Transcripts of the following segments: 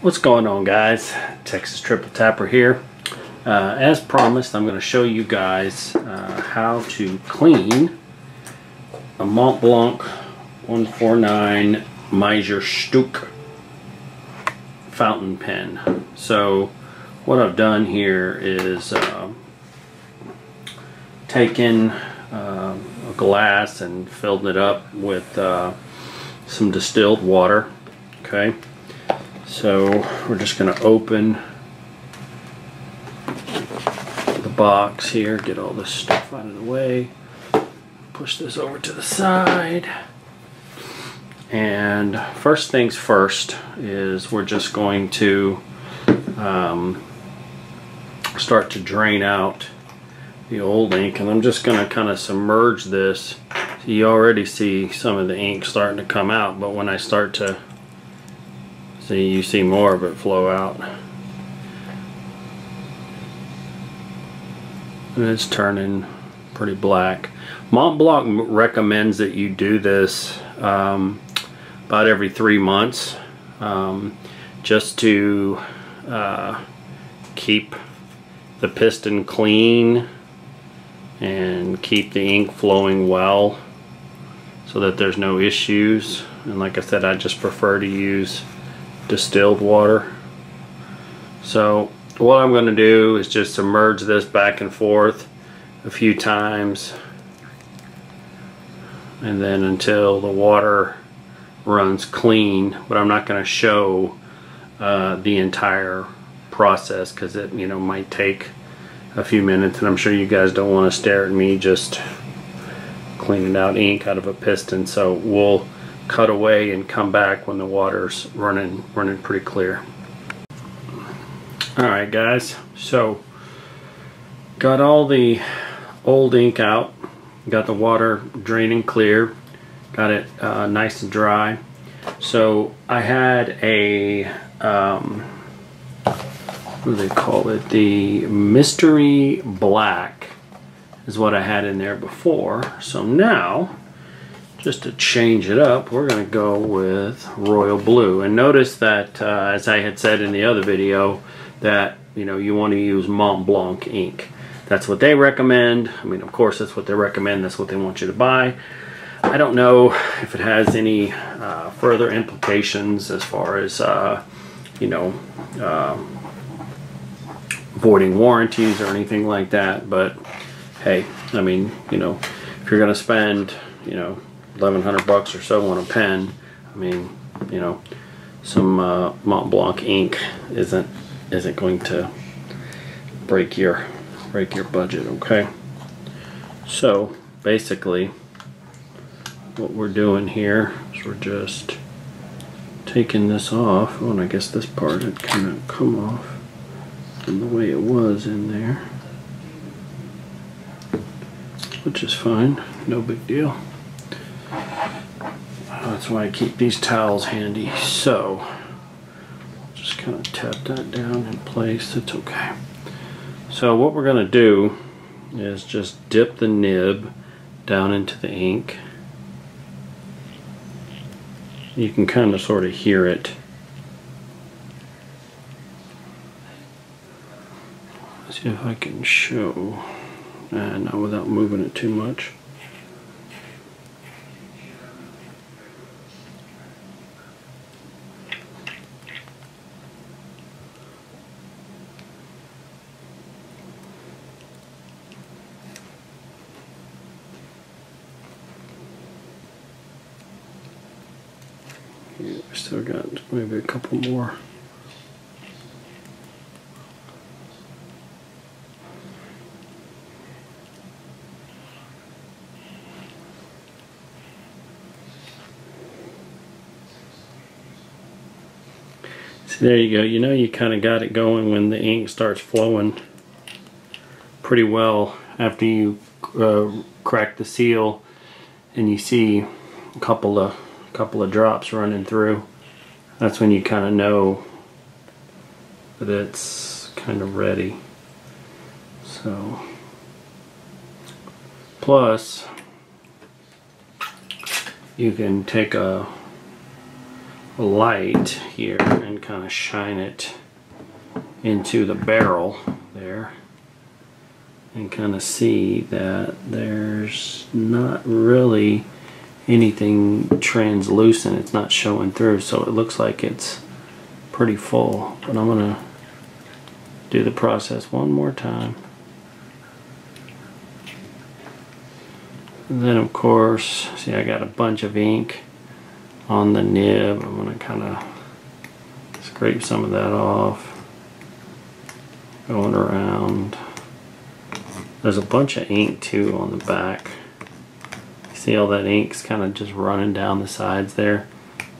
What's going on guys? Texas Triple Tapper here. Uh, as promised, I'm going to show you guys uh, how to clean a Montblanc 149 Meisterstück fountain pen. So what I've done here is uh, taken uh, a glass and filled it up with uh, some distilled water. Okay. So we're just going to open the box here, get all this stuff out of the way, push this over to the side. And first things first is we're just going to um, start to drain out the old ink and I'm just going to kind of submerge this. You already see some of the ink starting to come out but when I start to See, you see more of it flow out. And it's turning pretty black. Montblanc recommends that you do this um, about every three months um, just to uh, keep the piston clean and keep the ink flowing well so that there's no issues and like I said I just prefer to use distilled water. So what I'm going to do is just submerge this back and forth a few times and then until the water runs clean but I'm not going to show uh, the entire process because it you know might take a few minutes and I'm sure you guys don't want to stare at me just cleaning out ink out of a piston so we'll cut away and come back when the water's running running pretty clear. Alright guys, so got all the old ink out, got the water draining clear, got it uh, nice and dry. So I had a, um, what do they call it? The Mystery Black is what I had in there before. So now just to change it up, we're going to go with royal blue. And notice that, uh, as I had said in the other video, that you know you want to use Montblanc ink. That's what they recommend. I mean, of course, that's what they recommend. That's what they want you to buy. I don't know if it has any uh, further implications as far as, uh, you know, uh, voiding warranties or anything like that. But hey, I mean, you know, if you're going to spend, you know, 1100 bucks or so on a pen. I mean, you know, some uh, Montblanc ink isn't isn't going to break your break your budget, okay? So basically, what we're doing here is we're just taking this off. Oh, and I guess this part had kind of come off from the way it was in there, which is fine, no big deal. That's why I keep these towels handy. So, just kind of tap that down in place. It's okay. So what we're going to do is just dip the nib down into the ink. You can kind of sort of hear it. Let's see if I can show. Uh, not without moving it too much. Yeah, still got maybe a couple more. See, there you go. You know you kind of got it going when the ink starts flowing pretty well after you uh, crack the seal and you see a couple of couple of drops running through, that's when you kind of know that it's kind of ready. So, plus, you can take a light here and kind of shine it into the barrel there and kind of see that there's not really anything translucent it's not showing through so it looks like it's pretty full. But I'm gonna do the process one more time. And then of course see I got a bunch of ink on the nib. I'm gonna kind of scrape some of that off. Going around. There's a bunch of ink too on the back. See all that ink's kind of just running down the sides there?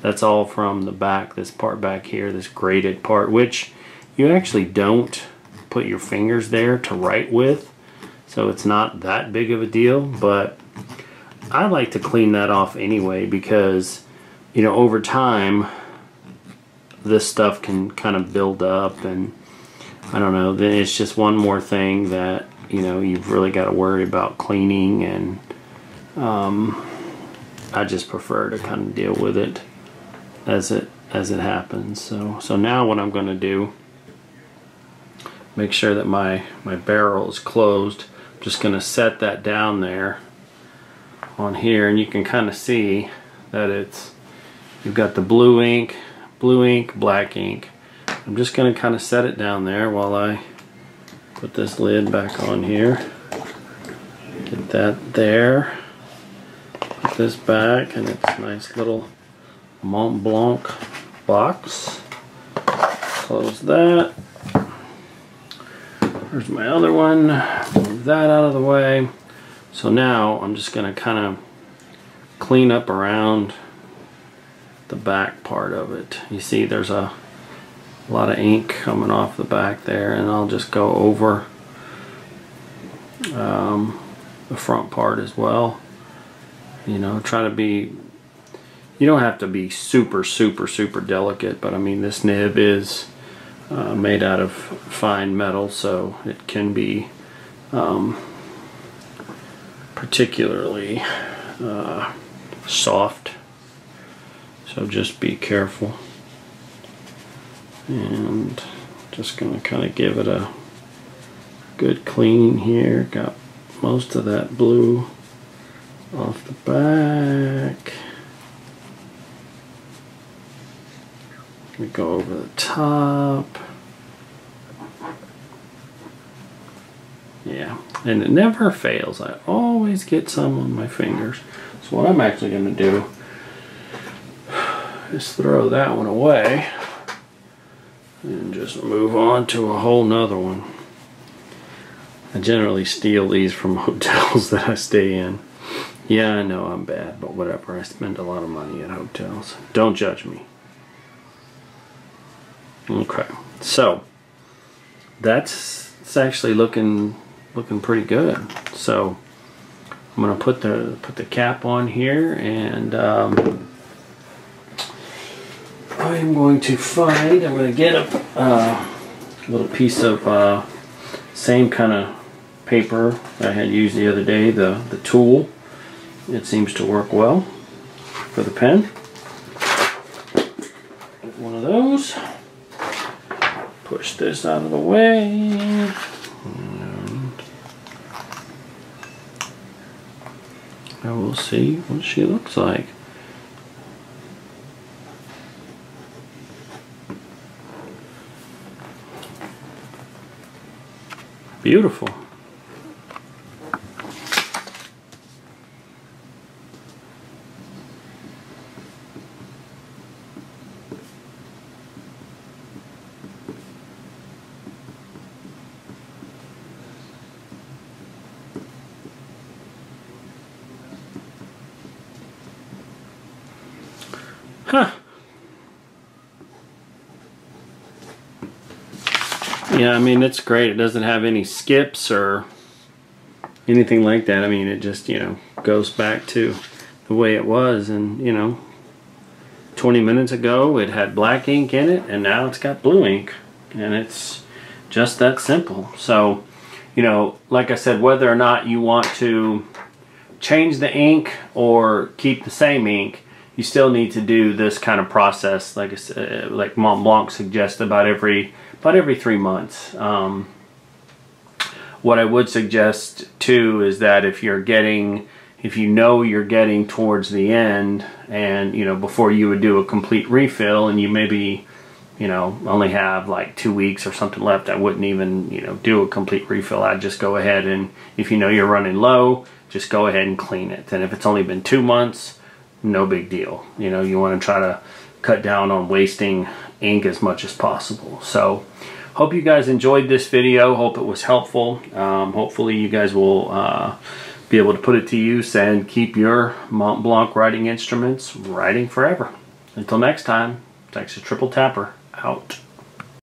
That's all from the back, this part back here, this graded part, which you actually don't put your fingers there to write with. So it's not that big of a deal, but I like to clean that off anyway because, you know, over time, this stuff can kind of build up and I don't know, then it's just one more thing that you know you've really got to worry about cleaning and um, I just prefer to kind of deal with it as it as it happens so so now what I'm going to do make sure that my my barrel is closed I'm just going to set that down there on here and you can kind of see that it's you've got the blue ink blue ink black ink I'm just going to kind of set it down there while I Put this lid back on here. Get that there. This back and it's nice little Montblanc box. Close that. There's my other one. Move that out of the way. So now I'm just going to kind of clean up around the back part of it. You see there's a a lot of ink coming off the back there and I'll just go over um, the front part as well you know try to be you don't have to be super super super delicate but I mean this nib is uh, made out of fine metal so it can be um, particularly uh, soft. So just be careful. And just going to kind of give it a good clean here. Got most of that blue off the back we go over the top yeah and it never fails I always get some on my fingers so what I'm actually going to do is throw that one away and just move on to a whole nother one. I generally steal these from hotels that I stay in. Yeah, I know I'm bad, but whatever. I spend a lot of money at hotels. Don't judge me. Okay, so that's it's actually looking looking pretty good. So I'm gonna put the put the cap on here and um, I'm going to find, I'm to get a uh, little piece of uh, same kind of paper I had used the other day, the, the tool. It seems to work well for the pen. Get one of those. Push this out of the way. And I will see what she looks like. Beautiful. Huh. Yeah, I mean, it's great. It doesn't have any skips or anything like that. I mean, it just, you know, goes back to the way it was. And, you know, 20 minutes ago it had black ink in it and now it's got blue ink. And it's just that simple. So, you know, like I said, whether or not you want to change the ink or keep the same ink, you still need to do this kind of process, like said, like Montblanc suggests, about every about every three months. Um, what I would suggest too is that if you're getting, if you know you're getting towards the end, and you know before you would do a complete refill, and you maybe you know, only have like two weeks or something left, I wouldn't even, you know, do a complete refill. I'd just go ahead and if you know you're running low, just go ahead and clean it. And if it's only been two months, no big deal. You know, you want to try to cut down on wasting ink as much as possible. So, hope you guys enjoyed this video. Hope it was helpful. Um, hopefully you guys will uh, be able to put it to use and keep your Montblanc writing instruments writing forever. Until next time, to Triple Tapper out.